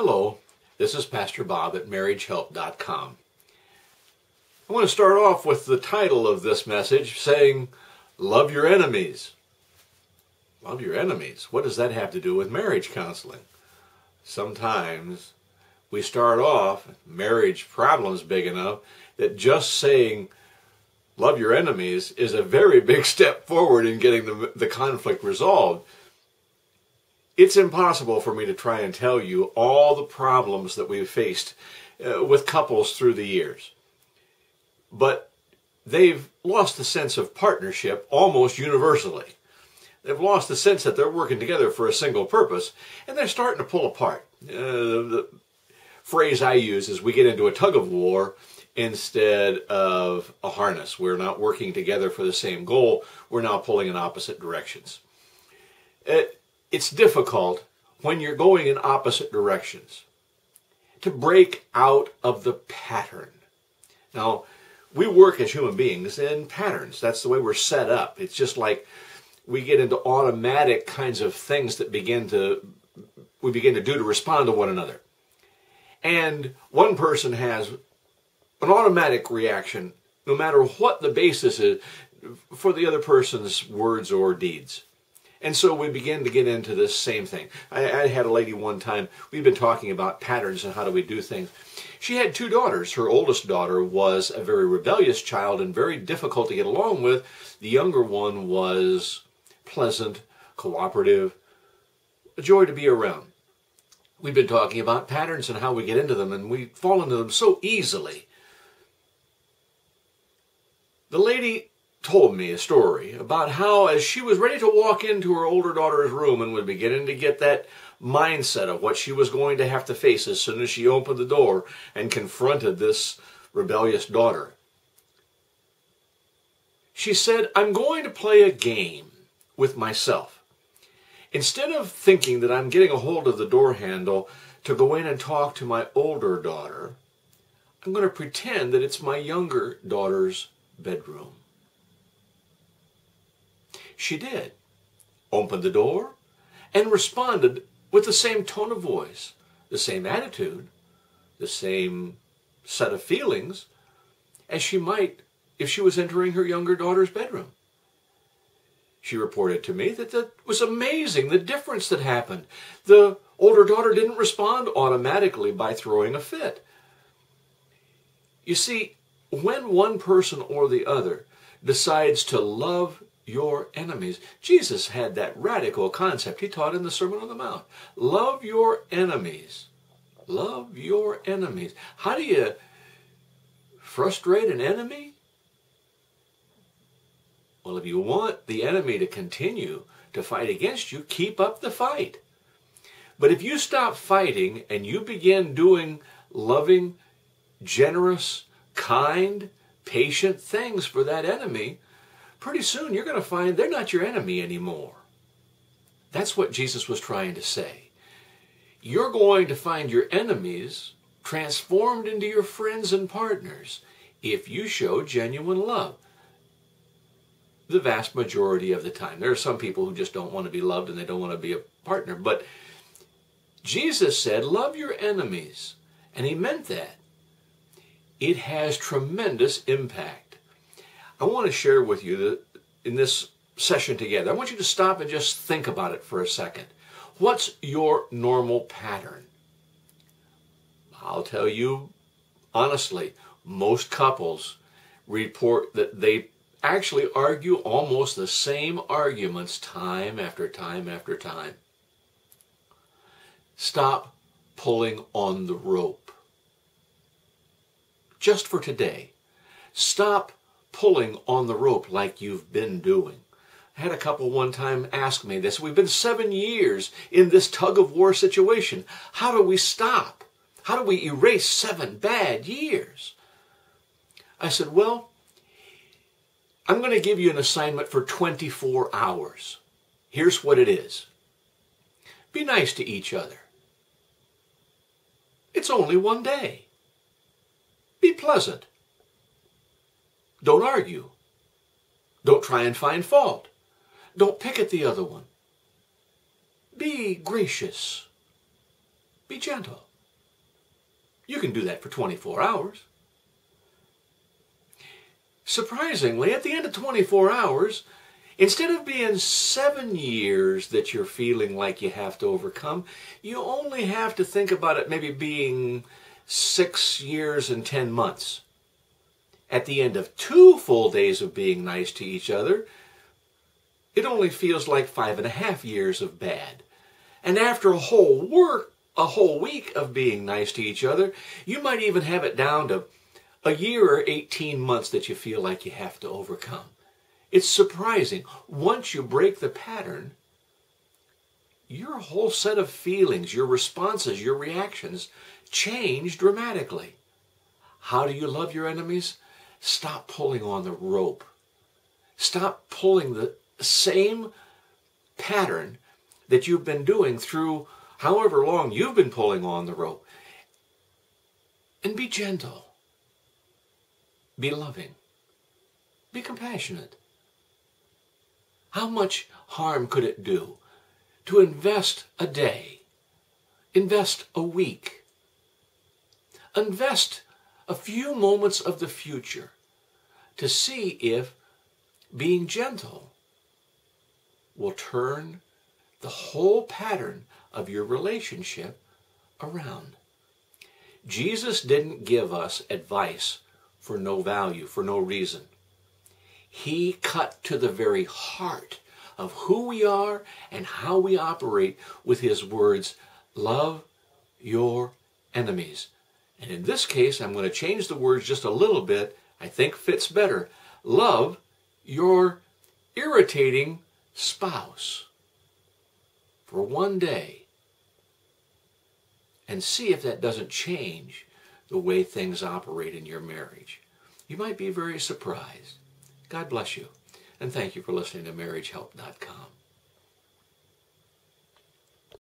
Hello, this is Pastor Bob at MarriageHelp.com. I want to start off with the title of this message saying, Love Your Enemies. Love your enemies. What does that have to do with marriage counseling? Sometimes we start off, marriage problems big enough, that just saying, love your enemies is a very big step forward in getting the, the conflict resolved. It's impossible for me to try and tell you all the problems that we've faced uh, with couples through the years. But they've lost the sense of partnership almost universally. They've lost the sense that they're working together for a single purpose, and they're starting to pull apart. Uh, the phrase I use is we get into a tug of war instead of a harness. We're not working together for the same goal. We're now pulling in opposite directions. It, it's difficult when you're going in opposite directions to break out of the pattern. Now, we work as human beings in patterns. That's the way we're set up. It's just like we get into automatic kinds of things that begin to we begin to do to respond to one another. And one person has an automatic reaction, no matter what the basis is, for the other person's words or deeds. And so we begin to get into this same thing. I, I, had a lady one time, we've been talking about patterns and how do we do things. She had two daughters. Her oldest daughter was a very rebellious child and very difficult to get along with. The younger one was pleasant, cooperative, a joy to be around. We've been talking about patterns and how we get into them, and we fall into them so easily. The lady told me a story about how, as she was ready to walk into her older daughter's room and was beginning to get that mindset of what she was going to have to face as soon as she opened the door and confronted this rebellious daughter, she said, I'm going to play a game with myself. Instead of thinking that I'm getting a hold of the door handle to go in and talk to my older daughter, I'm going to pretend that it's my younger daughter's bedroom. She did. Opened the door and responded with the same tone of voice, the same attitude, the same set of feelings as she might if she was entering her younger daughter's bedroom. She reported to me that that was amazing, the difference that happened. The older daughter didn't respond automatically by throwing a fit. You see, when one person or the other decides to love your enemies, Jesus had that radical concept he taught in the Sermon on the Mount. Love your enemies. Love your enemies. How do you frustrate an enemy? Well, if you want the enemy to continue to fight against you, keep up the fight. But if you stop fighting and you begin doing loving, generous, kind, patient things for that enemy, pretty soon you're going to find they're not your enemy anymore. That's what Jesus was trying to say. You're going to find your enemies transformed into your friends and partners if you show genuine love. The vast majority of the time. There are some people who just don't want to be loved and they don't want to be a partner. But Jesus said, Love your enemies. And he meant that it has tremendous impact. I want to share with you that in this session together, I want you to stop and just think about it for a second. What's your normal pattern? I'll tell you honestly, most couples report that they actually argue almost the same arguments time after time after time. Stop pulling on the rope just for today. Stop pulling on the rope like you've been doing. I had a couple one time ask me this. We've been seven years in this tug of war situation. How do we stop? How do we erase seven bad years? I said, Well, I'm going to give you an assignment for 24 hours. Here's what it is be nice to each other. It's only one day. Be pleasant. Don't argue. Don't try and find fault. Don't pick at the other one. Be gracious. Be gentle. You can do that for 24 hours. Surprisingly, at the end of 24 hours, instead of being seven years that you're feeling like you have to overcome, you only have to think about it maybe being six years and 10 months. At the end of two full days of being nice to each other, it only feels like five and a half years of bad. And after a whole work, a whole week of being nice to each other, you might even have it down to a year or 18 months that you feel like you have to overcome. It's surprising. Once you break the pattern, your whole set of feelings, your responses, your reactions change dramatically. How do you love your enemies? Stop pulling on the rope. Stop pulling the same pattern that you've been doing through however long you've been pulling on the rope. And be gentle. Be loving. Be compassionate. How much harm could it do to invest a day, invest a week, invest a few moments of the future to see if being gentle will turn the whole pattern of your relationship around. Jesus didn't give us advice for no value, for no reason. He cut to the very heart of who we are and how we operate with his words, love your enemies. And in this case, I'm going to change the words just a little bit. I think fits better. Love your irritating spouse for one day and see if that doesn't change the way things operate in your marriage. You might be very surprised. God bless you, and thank you for listening to MarriageHelp.com.